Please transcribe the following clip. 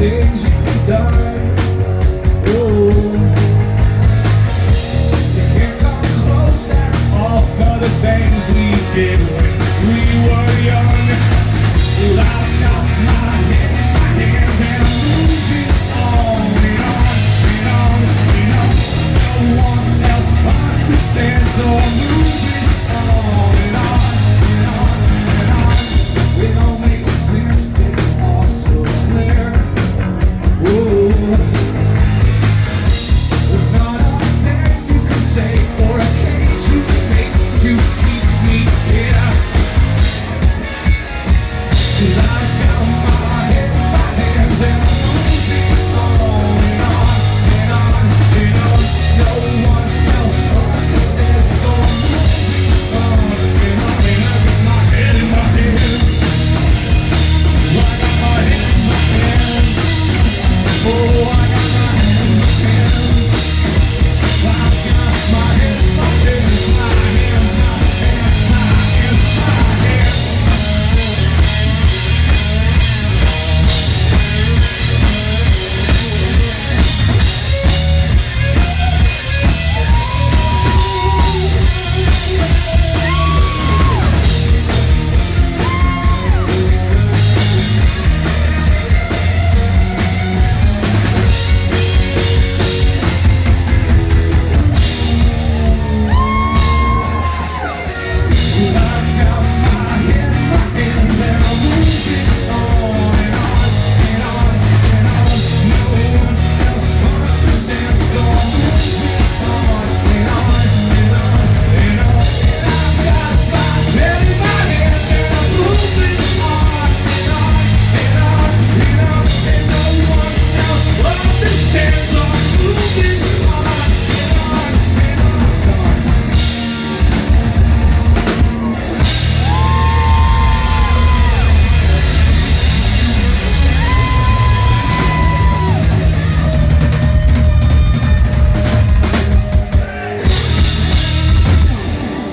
things you've done. You can't come close at all the things we did when we were young. Life's